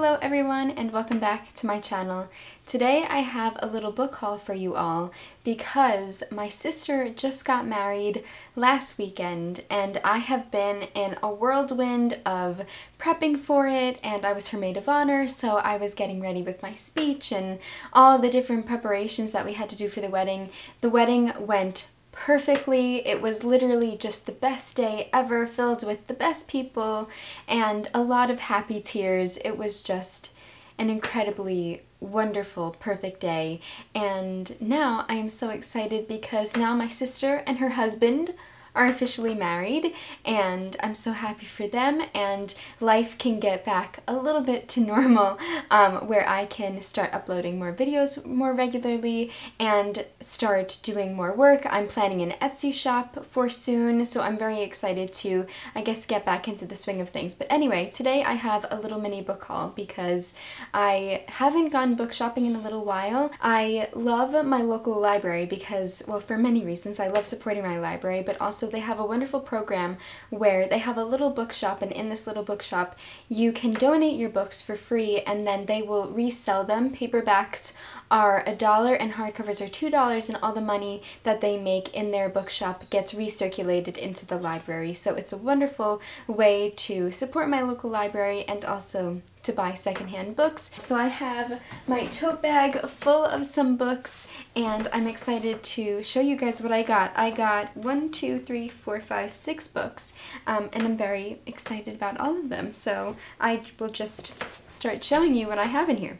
Hello everyone and welcome back to my channel. Today I have a little book haul for you all because my sister just got married last weekend and I have been in a whirlwind of prepping for it and I was her maid of honor so I was getting ready with my speech and all the different preparations that we had to do for the wedding. The wedding went perfectly. It was literally just the best day ever, filled with the best people and a lot of happy tears. It was just an incredibly wonderful, perfect day. And now I am so excited because now my sister and her husband are officially married and I'm so happy for them and life can get back a little bit to normal um, where I can start uploading more videos more regularly and start doing more work. I'm planning an Etsy shop for soon so I'm very excited to I guess get back into the swing of things. But anyway, today I have a little mini book haul because I haven't gone book shopping in a little while. I love my local library because, well, for many reasons. I love supporting my library, but also they have a wonderful program where they have a little bookshop and in this little bookshop you can donate your books for free and then they will resell them. Paperbacks are a dollar and hardcovers are two dollars and all the money that they make in their bookshop gets recirculated into the library. So it's a wonderful way to support my local library and also to buy secondhand books. So I have my tote bag full of some books and I'm excited to show you guys what I got. I got one, two, three, four, five, six books um, and I'm very excited about all of them. So I will just start showing you what I have in here.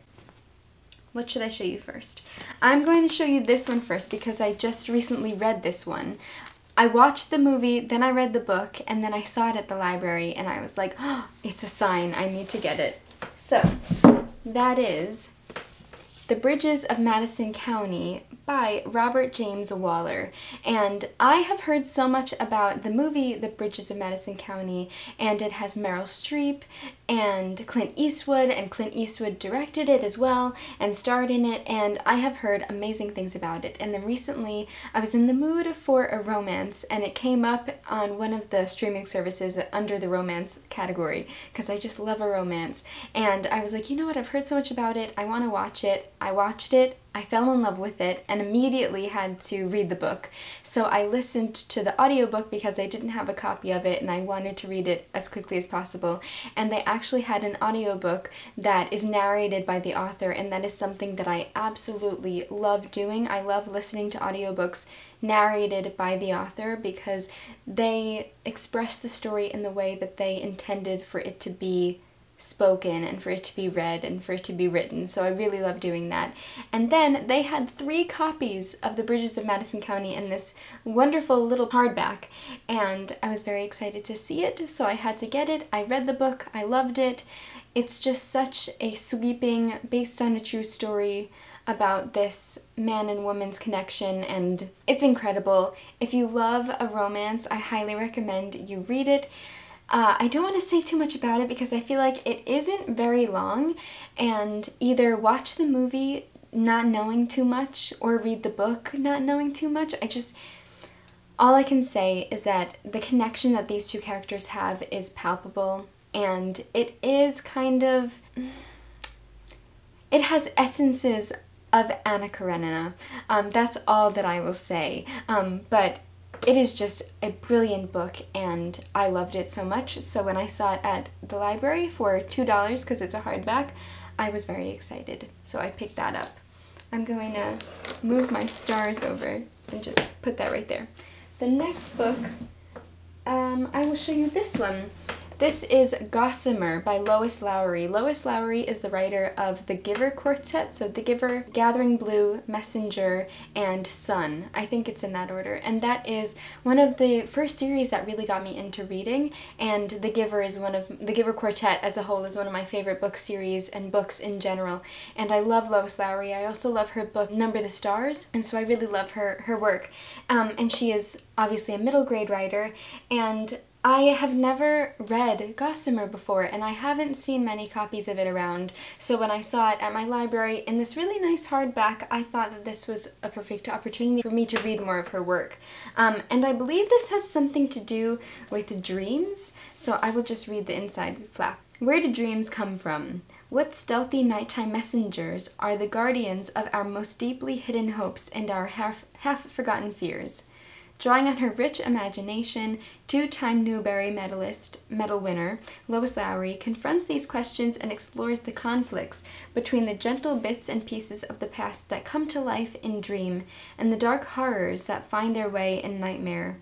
What should I show you first? I'm going to show you this one first because I just recently read this one. I watched the movie, then I read the book, and then I saw it at the library and I was like, oh, it's a sign, I need to get it. So, that is The Bridges of Madison County by Robert James Waller. And I have heard so much about the movie The Bridges of Madison County, and it has Meryl Streep and Clint Eastwood, and Clint Eastwood directed it as well and starred in it, and I have heard amazing things about it. And then recently, I was in the mood for a romance, and it came up on one of the streaming services under the romance category, because I just love a romance. And I was like, you know what, I've heard so much about it, I want to watch it. I watched it, I fell in love with it and immediately had to read the book. So I listened to the audiobook because I didn't have a copy of it and I wanted to read it as quickly as possible. And they actually had an audiobook that is narrated by the author and that is something that I absolutely love doing. I love listening to audiobooks narrated by the author because they express the story in the way that they intended for it to be spoken and for it to be read and for it to be written. So I really love doing that. And then they had three copies of The Bridges of Madison County in this wonderful little hardback. And I was very excited to see it, so I had to get it. I read the book, I loved it. It's just such a sweeping, based on a true story about this man and woman's connection and it's incredible. If you love a romance, I highly recommend you read it. Uh, I don't want to say too much about it because I feel like it isn't very long and either watch the movie not knowing too much or read the book not knowing too much. I just, all I can say is that the connection that these two characters have is palpable and it is kind of, it has essences of Anna Karenina. Um, that's all that I will say. Um, but it is just a brilliant book and I loved it so much. So when I saw it at the library for $2 because it's a hardback, I was very excited. So I picked that up. I'm going to move my stars over and just put that right there. The next book, um, I will show you this one. This is Gossamer by Lois Lowry. Lois Lowry is the writer of the Giver Quartet, so The Giver, Gathering Blue, Messenger, and Son. I think it's in that order. And that is one of the first series that really got me into reading, and The Giver is one of, The Giver Quartet as a whole is one of my favorite book series and books in general. And I love Lois Lowry. I also love her book Number the Stars, and so I really love her, her work. Um, and she is obviously a middle grade writer, and I have never read Gossamer before and I haven't seen many copies of it around, so when I saw it at my library in this really nice hardback, I thought that this was a perfect opportunity for me to read more of her work. Um, and I believe this has something to do with dreams, so I will just read the inside flap. Where do dreams come from? What stealthy nighttime messengers are the guardians of our most deeply hidden hopes and our half, half forgotten fears? Drawing on her rich imagination, two-time Newbery medalist medal winner Lois Lowry confronts these questions and explores the conflicts between the gentle bits and pieces of the past that come to life in dream and the dark horrors that find their way in nightmare.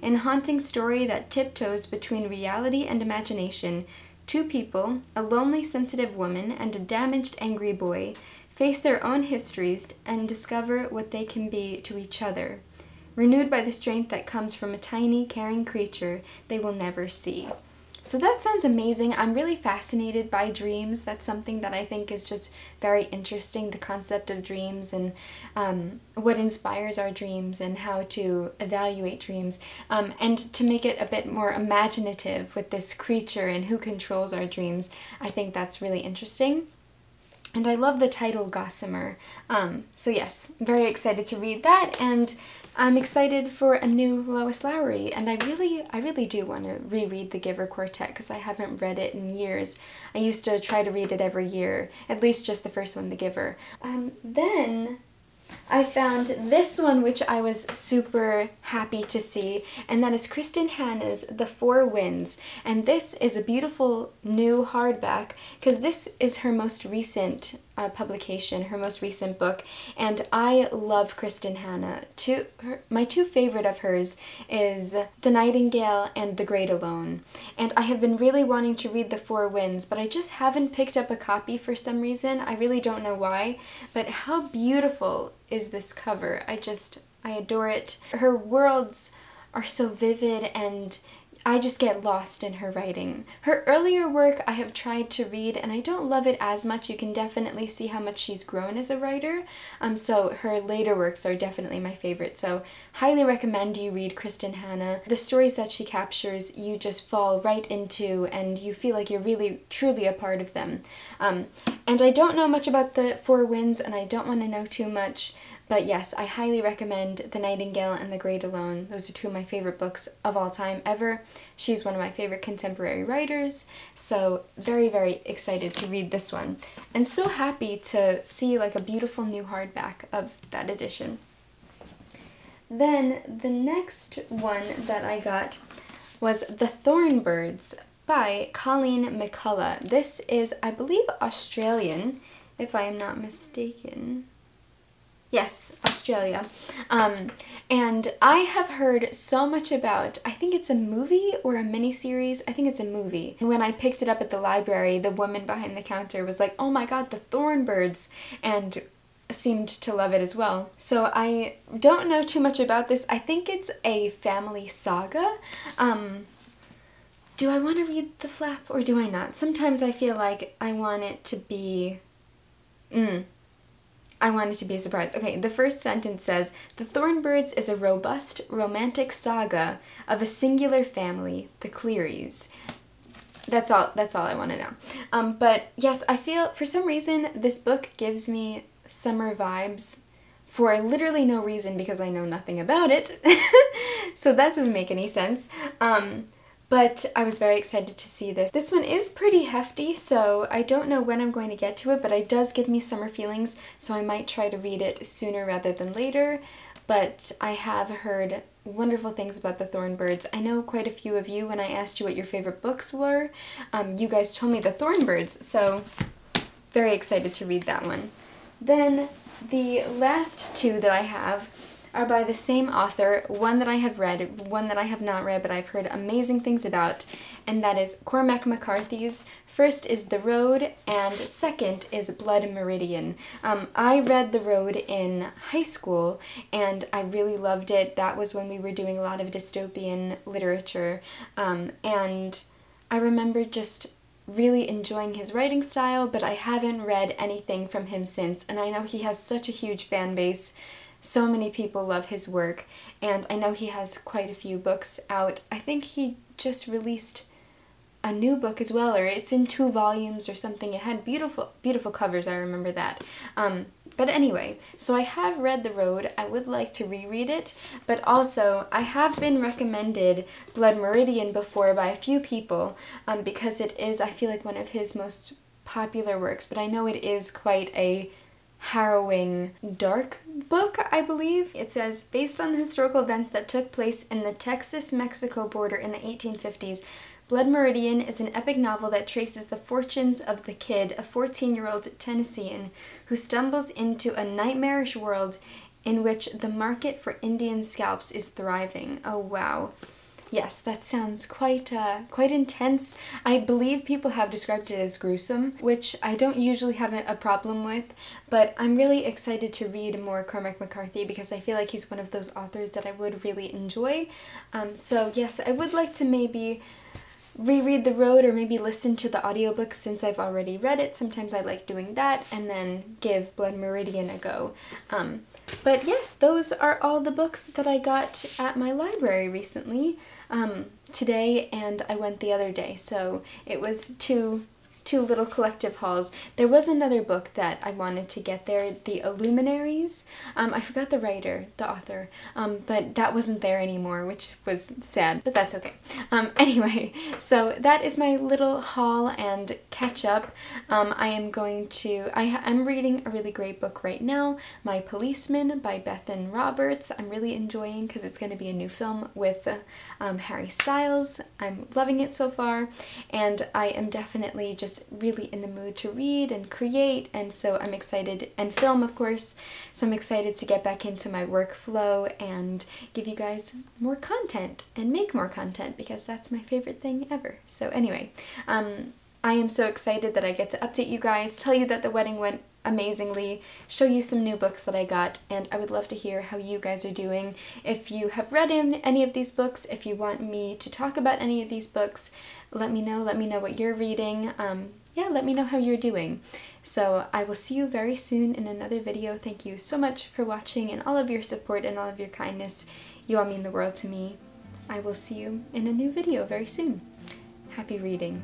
In haunting story that tiptoes between reality and imagination, two people, a lonely sensitive woman and a damaged angry boy, face their own histories and discover what they can be to each other renewed by the strength that comes from a tiny, caring creature they will never see. So that sounds amazing. I'm really fascinated by dreams. That's something that I think is just very interesting the concept of dreams and um, what inspires our dreams and how to evaluate dreams. Um, and to make it a bit more imaginative with this creature and who controls our dreams, I think that's really interesting. And I love the title Gossamer. Um, so, yes, very excited to read that. And I'm excited for a new Lois Lowry, and I really, I really do want to reread The Giver Quartet because I haven't read it in years. I used to try to read it every year, at least just the first one, The Giver. Um, then I found this one which I was super happy to see and that is Kristin Hannah's The Four Winds and this is a beautiful new hardback because this is her most recent uh, publication, her most recent book, and I love Kristin Hannah. Two, her, my two favorite of hers is The Nightingale and The Great Alone, and I have been really wanting to read The Four Winds, but I just haven't picked up a copy for some reason. I really don't know why, but how beautiful is this cover? I just, I adore it. Her worlds are so vivid and I just get lost in her writing. Her earlier work I have tried to read and I don't love it as much. You can definitely see how much she's grown as a writer. Um, so her later works are definitely my favorite. So highly recommend you read Kristin Hannah. The stories that she captures you just fall right into and you feel like you're really truly a part of them. Um, and I don't know much about the Four Winds and I don't want to know too much. But yes, I highly recommend The Nightingale and The Great Alone. Those are two of my favorite books of all time ever. She's one of my favorite contemporary writers, so very, very excited to read this one. And so happy to see like a beautiful new hardback of that edition. Then the next one that I got was The Thorn Birds by Colleen McCullough. This is, I believe, Australian, if I am not mistaken. Yes, Australia. Um, and I have heard so much about, I think it's a movie or a miniseries. I think it's a movie. And when I picked it up at the library, the woman behind the counter was like, oh my god, the Thorn Birds, and seemed to love it as well. So I don't know too much about this. I think it's a family saga. Um, do I want to read the flap or do I not? Sometimes I feel like I want it to be... Mm, I wanted to be a surprise. Okay, the first sentence says, The Thorn Birds is a robust, romantic saga of a singular family, the Clearys. That's all, that's all I want to know. Um, but yes, I feel, for some reason, this book gives me summer vibes for literally no reason because I know nothing about it. so that doesn't make any sense. Um, but I was very excited to see this. This one is pretty hefty, so I don't know when I'm going to get to it, but it does give me summer feelings, so I might try to read it sooner rather than later. But I have heard wonderful things about the Thorn Birds. I know quite a few of you, when I asked you what your favorite books were, um, you guys told me the Thorn Birds, so very excited to read that one. Then the last two that I have are by the same author, one that I have read, one that I have not read but I've heard amazing things about, and that is Cormac McCarthy's. First is The Road, and second is Blood Meridian. Um, I read The Road in high school, and I really loved it. That was when we were doing a lot of dystopian literature, um, and I remember just really enjoying his writing style, but I haven't read anything from him since, and I know he has such a huge fan base so many people love his work, and I know he has quite a few books out. I think he just released a new book as well, or it's in two volumes or something. It had beautiful, beautiful covers, I remember that. Um, But anyway, so I have read The Road. I would like to reread it, but also I have been recommended Blood Meridian before by a few people um, because it is, I feel like, one of his most popular works, but I know it is quite a harrowing, dark book, I believe. It says, based on the historical events that took place in the Texas-Mexico border in the 1850s, Blood Meridian is an epic novel that traces the fortunes of the kid, a 14-year-old Tennessean, who stumbles into a nightmarish world in which the market for Indian scalps is thriving. Oh wow. Yes, that sounds quite uh, quite intense. I believe people have described it as gruesome, which I don't usually have a problem with, but I'm really excited to read more Cormac McCarthy because I feel like he's one of those authors that I would really enjoy. Um, so yes, I would like to maybe reread The Road or maybe listen to the audiobook since I've already read it. Sometimes I like doing that and then give Blood Meridian a go. Um, but yes, those are all the books that I got at my library recently um, today and I went the other day. So it was two two little collective hauls. There was another book that I wanted to get there, The Illuminaries. Um, I forgot the writer, the author, um, but that wasn't there anymore, which was sad, but that's okay. Um, anyway, so that is my little haul and catch up. Um, I am going to, I, I'm reading a really great book right now, My Policeman by Bethan Roberts. I'm really enjoying because it's going to be a new film with uh, Harry Styles. I'm loving it so far, and I am definitely just really in the mood to read and create and so I'm excited and film of course. So I'm excited to get back into my workflow and give you guys more content and make more content because that's my favorite thing ever. So anyway um, I am so excited that I get to update you guys tell you that the wedding went amazingly, show you some new books that I got, and I would love to hear how you guys are doing. If you have read in any of these books, if you want me to talk about any of these books, let me know. Let me know what you're reading. Um, yeah, let me know how you're doing. So I will see you very soon in another video. Thank you so much for watching and all of your support and all of your kindness. You all mean the world to me. I will see you in a new video very soon. Happy reading.